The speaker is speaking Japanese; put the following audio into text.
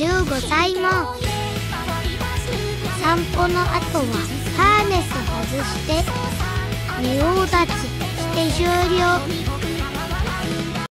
15歳も。散歩の後はハーネス外して仁王立ちして終了。